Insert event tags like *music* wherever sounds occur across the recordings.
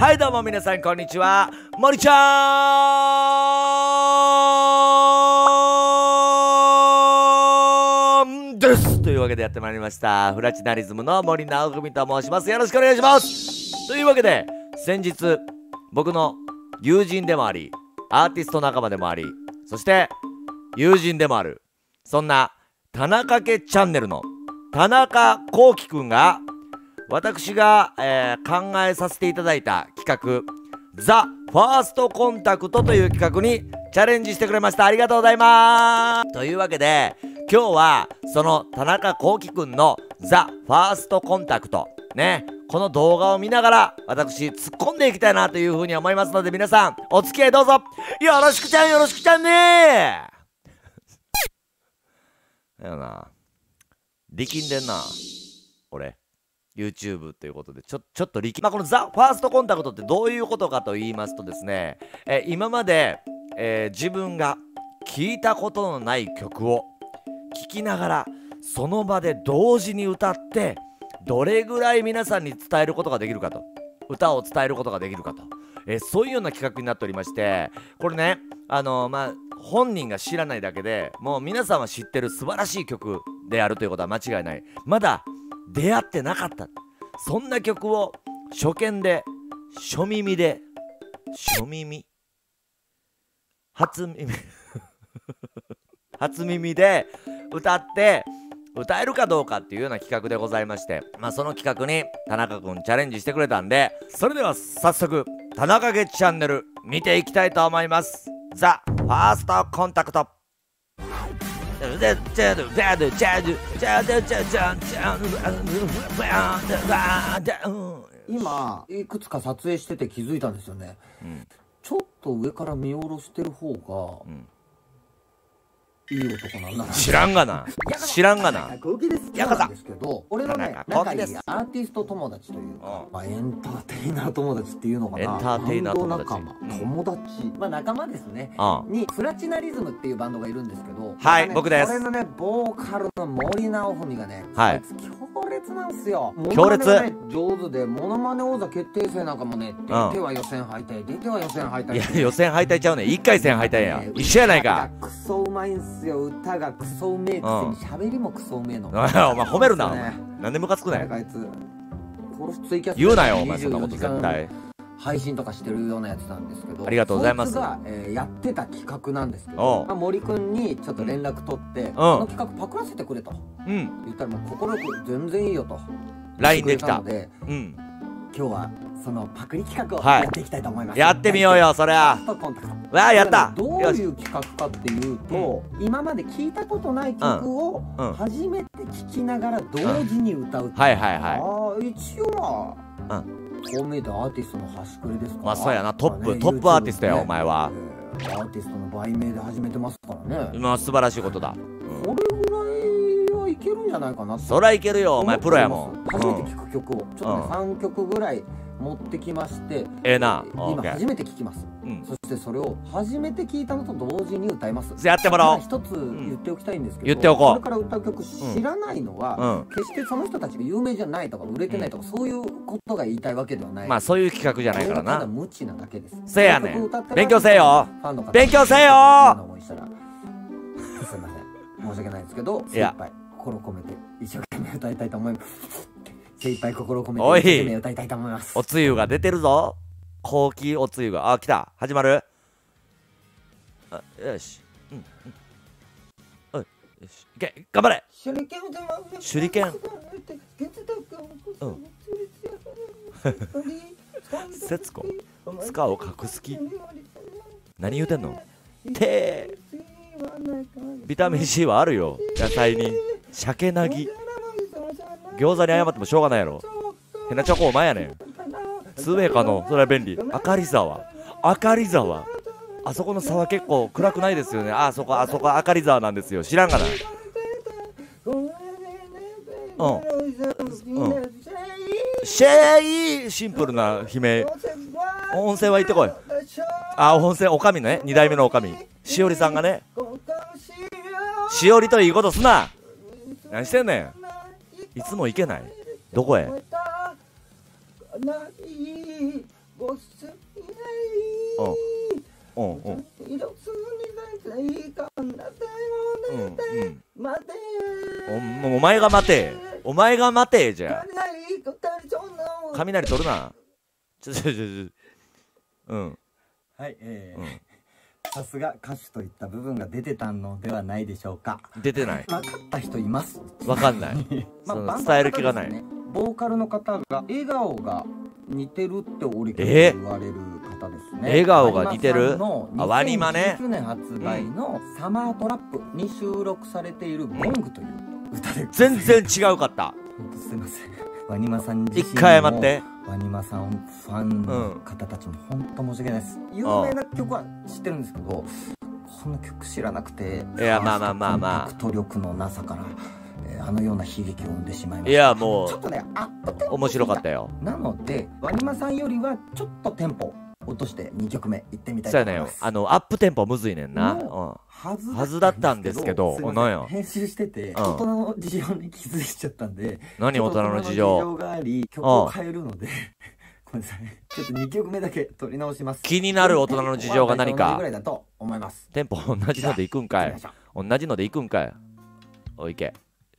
はいどうも皆さんこんにちは。森ちゃんです。というわけでやってまいりました。フラチナリズムの森直文と申します。よろしくお願いします。というわけで先日僕の友人でもありアーティスト仲間でもありそして友人でもあるそんな田中家チャンネルの田中幸喜くんが私が、えー、考えさせていただいた企画ザ・ファーストコンタクトという企画にチャレンジしてくれました。ありがとうございます。というわけで今日はその田中幸喜くんのザ・ファーストコンタクトねこの動画を見ながら私突っ込んでいきたいなというふうに思いますので皆さんお付き合いどうぞ。よろしくちゃんよろしくちゃんね。だよな力んでんな俺 YouTube ということでちょちょっと力まあこのザ・ファーストコンタクトってどういうことかと言いますとですね、え今まで、えー、自分が聞いたことのない曲を聴きながらその場で同時に歌ってどれぐらい皆さんに伝えることができるかと歌を伝えることができるかと、えー、そういうような企画になっておりましてこれねあのー、まあ本人が知らないだけでもう皆さんは知ってる素晴らしい曲であるということは間違いない。まだ出会ってなかった。そんな曲を初見で初耳。で初耳初耳。*laughs* 初耳で歌って歌えるかどうかっていうような企画でございまして。まあその企画に田中くんチャレンジしてくれたんでそれでは早速田中家チャンネル見ていきたいと思います。ザ・ファーストコンタクト。今いくつか撮影してて気づいたんですよね、うん、ちょっと上から見下ろしてる方が、うんいい男なんだ知らんがな。知らんがな。やかですけど俺のね仲いいアーティスト友達というか、まあ、エンターテイナー友達っていうのかな。エンターテイナー友達。友達、まあ仲間ですね。にプラチナリズムっていうバンドがいるんですけどはい僕です。これのねボーカルの森直文がねはい。強烈なんですよ。強烈。上手でモノマネ王座決定戦なんかもね出ては予選敗退出ては予選敗退。いや予選敗退ちゃうね。1回戦敗退や。一緒やないか。クソうまいんすよ。歌がクソうめえくせに。喋りもクソうめえの。お前褒めるななんでムカつくねあいつ殺すツイキャス言うなよお前そんなこと絶対配信とかしてるようなやつなんですけどありがとうございます。が、えー、やってた企画なんですけど、まあ、森くんにちょっと連絡取って、うん、この企画パクらせてくれと、うん、言ったらもう快く全然いいよと。LINE できたので、うん、今日はそのパクリ企画をやっていきたいと思います、はい、やってみようよそりゃわあやった。どういう企画かっていうと、うん、今まで聞いたことない曲を初めて聴きながら同時に歌う、う。ん、はいはいはい。あ一応まあ、うんこう見えてアーティストの端くれですかまあそうやな。トップ、ね、トップアーティストや、ね、お前は、えー、アーティストの売名で始めてますからね。まあ素晴らしいことだ、うん、これぐらいはいけるんじゃないかなそりゃいけるよお前プロやもん。初めて聴く曲を、ちょっとね、うん、3曲ぐらい持ってきまして。ええな。今初めて聞きます、うん、そしてそれを初めて聞いたのと同時に歌います。やってもらおう。一つ言っておきたいんですけど、言っておこう。これから歌う曲知らないのは、決してその人たちが有名じゃないとか売れてないとか、そういうことが言いたいわけではない。まあそういう企画じゃないからな。ただ無知なだけです。せやねん。勉強せよ勉強せよ。思いしたらすいません申し訳ないですけど精一杯心込めて一生懸命歌いたいと思います精一杯心込めて一生懸命歌いたいと思いますおつゆが出てるぞ後期おつゆがあ来た。始まる。あよし。うんうん。よし。いけ頑張れ。手裏剣手裏剣。うん。節子スカを隠す気。何言うてんの？てビタミン C はあるよ。野菜に。鮭なぎ。餃子に謝ってもしょうがないやろ。ヘナチョコお前やねんツーウェイかのそれは便利。あかり沢。あかり沢。あそこの沢結構暗くないですよね。あそこあそこあかり沢なんですよ。知らんがな。うん。うん。シェイシンプルな悲鳴。温泉は行ってこい。あ温泉おかみね。2代目のおかみ。しおりさんがね。しおりといいことすな。何してんねん。いつも行けない。どこへ？ないごせない。うんうんうん。色にむいないいかんなさい。もんねて待ておお前が待て。お前が待てじゃ。あ雷取るな。ちょちょちょちょ。うん。はいえー、うん。さすが歌手といった部分が出てたのではないでしょうか。出てない。分かった人います。分かんない。*laughs* まあ、伝える気がない、ボーカルの方が笑顔が似てるって俺言われる方ですね、笑顔が似てる？あワニマね。2019年発売の「サマートラップ」に収録されている「ゴング」という歌で全然違うかった。すいません。ワニマさん自身も一回謝って。ワニマさんファンの方たちも本当申し訳ないです、有名な曲は知ってるんですけどこの曲知らなくていやまあまあまあまあ。コンタクト力のなさからえーあのような悲劇を生んでしまいました。いやもうちょっとねアップテンポ面白かったよ。な。のでワニマさんよりはちょっとテンポ落として2曲目いってみたいそうやねと思いますあのアップテンポむずいねんな、うん、はずはずだったんですけどすいません。なんや。編集してて、ん。大人の事情に気づいちゃったんで何大人の事情？があり曲を変えるのでごめんなさい。ちょっと2曲目だけ取り直します。気になる大人の事情が何か同じぐらいだと思いますテンポ同じので行くんかい同じので行くんかいおいけ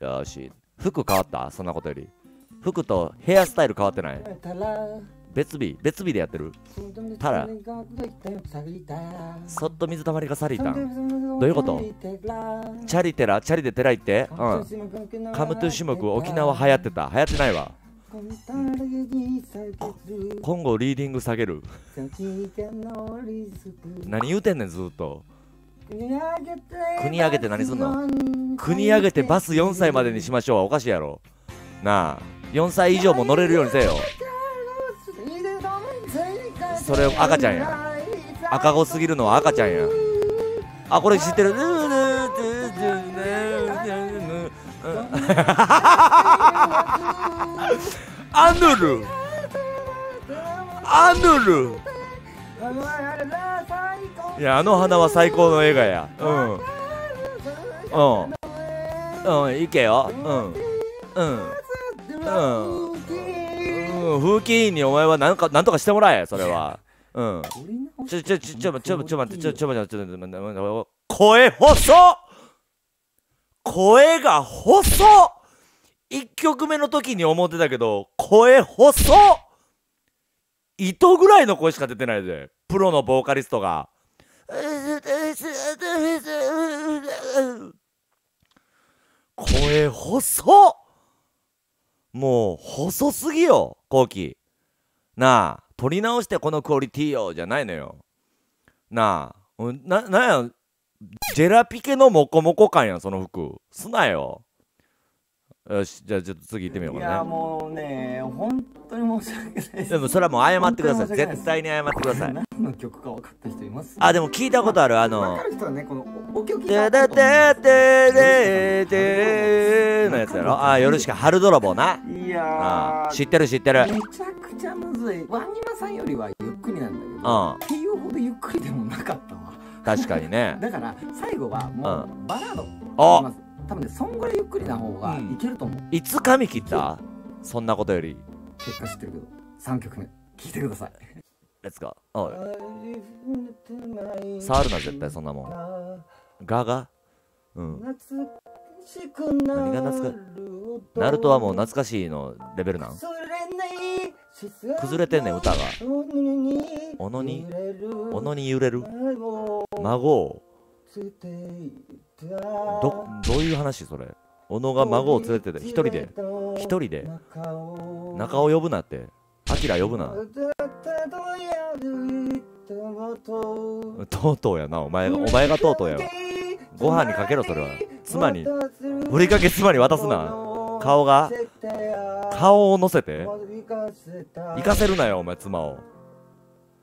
よし。服変わった？そんなことより。服とヘアスタイル変わってない？別日？別日でやってる？たら。そっと水たまりがさりた。んどういうこと？チャリテラチャリで寺行って？うん。カムトゥ種目沖縄流行ってた？流行ってないわ。今後リーディング下げる。何言うてんねんずっと国上げて何すんの？国上げてバス4歳までにしましょうはおかしいやろ。なあ4歳以上も乗れるようにせよ。それ赤ちゃんや。赤子すぎるのは赤ちゃんや。あこれ知ってる？*laughs* アヌル。アヌルいやあの花は最高の映画や。うん。うん。うんいけよ。うん。うん。うん。風紀委員にお前はなんかなんとかしてもらえそれは。うん。ちょちょちょちょちょちょ待ってちょちょ待ってちょちょ待って声細っ！声が細っ！1曲目の時に思ってたけど声細っ！糸ぐらいの声しか出てないでプロのボーカリストが。声細っ。もう細すぎよ後期なあ撮り直してこのクオリティよじゃないのよ。なあななんやジェラピケのモコモコ感やんその服。すなよ。よしじゃあちょっと次行ってみよういかなやもうね本当に申し訳ないです。でもそれはもう謝ってください。本当に申し訳ないです。絶対に謝ってください。何の曲か分かった人います？あでも聞いたことあるあ分のかる人はねこのおお曲聞いてたてててててのやつやろ？あ夜しか春泥棒な。いやーあ知ってる知ってる。めちゃくちゃむずい。ワニマさんよりはゆっくりなんだけうどん。っていうほどゆっくりでもなかったわ。確かにね。*laughs* だから最後はもうバラード。あ多分ねそんぐらいゆっくりな方がいけると思う、いつ髪切った？そんなことより。結果知ってるけど3曲目聴いてください。レッツゴーおい。触るな絶対そんなもん。ガガ？うん。何が懐か？ナルトはもう懐かしいのレベルなん？崩れてんねん歌が。おのに？おのに揺れる？孫を？どどういう話それ？小野が孫を連れてて一人で？一人で？中を呼ぶなって。アキラ呼ぶな。とうとうやなお前が。お前がとうとうやわ。ご飯にかけろそれは。妻に。ふりかけ妻に渡すな。顔が。顔を乗せて。行かせるなよお前妻を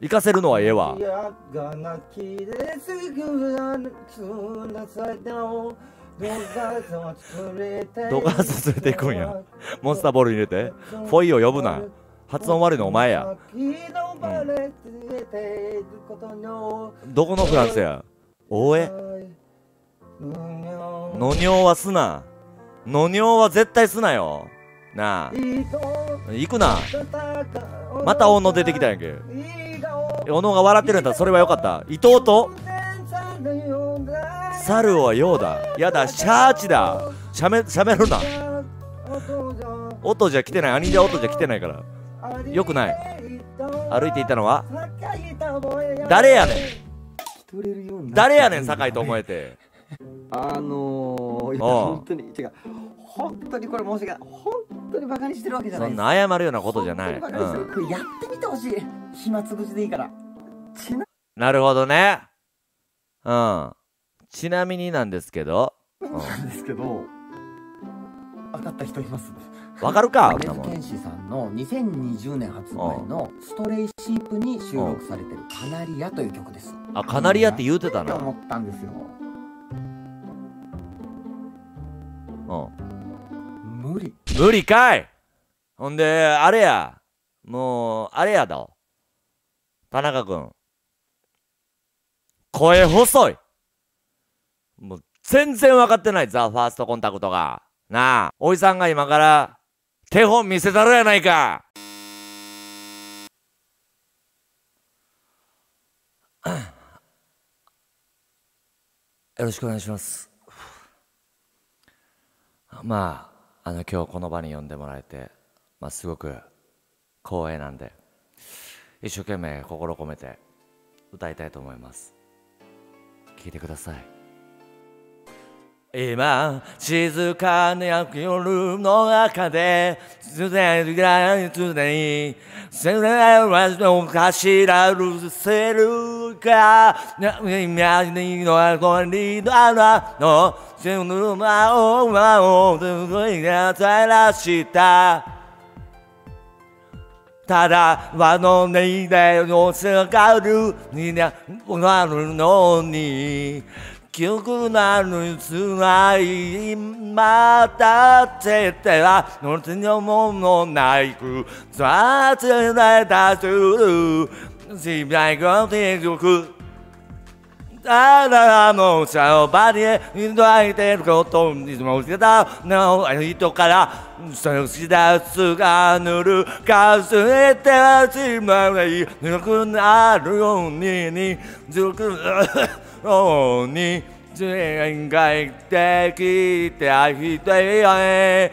行かせるのはええわ。動画さ連れていくんや。モンスターボール入れて。フォイを呼ぶな。発音悪いのお前や。どこのフランスや？おえのにょうはすな。のにょうは絶対すなよ。なあ。行くな。またおの出てきたんやんけ小野が笑ってるんだ。ったらそれはよかった。伊藤と猿はようだ。やだシャーチだ。しゃべしゃべるな。音じゃ来てない。兄者音じゃ来てないから。よくない。歩いていたのは誰やねん。誰やねん酒井と思えて。あのー、いや本当に違う。本当にこれ申し訳ない。本当にバカにしてるわけじゃないそんな謝るようなことじゃない、うん、これやってみてほしい。暇つぶしでいいから。なるほどね。うん。ちなみになんですけど、なんですけど分かった人います？わかるか *laughs* ネズ天使さんの2020年発売の「ストレイシープ」に収録されてる「カナリア」という曲です。あカナリアって言うてたな思ったんですようん。無理。無理かい。ほんであれや。もうあれやだ田中君。声細い。もう全然分かってない。ザ・ファーストコンタクトが。なあ。おじさんが今から手本見せたろやないか。よろしくお願いしますまああの今日この場に呼んでもらえて、まあ、すごく光栄なんで一生懸命心込めて歌いたいと思います。聴いてください。今静かな夜の中ですでに常にせれわの頭るせるか。今にのあこにだなの死ぬ間を間をすごいがさらしたただ輪の音でのせかるになるのに記憶なるつないまたててはのつにものないくさつなだするしばいごてくただの茶を場に抱いてることにもしてたの人からそし出すがぬるかすれてしまいぬくなるようににずくように全外的て人へ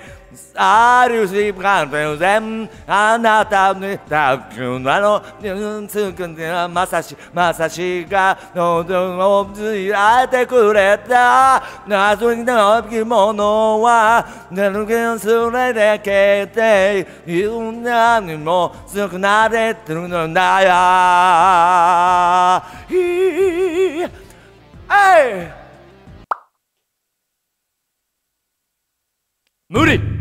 あるしか全然あなたにたくなのつくんでまさしまさしが喉をついあてくれた謎の生き物は寝るけすれでけていんなにも強くなれてるのだよはい無理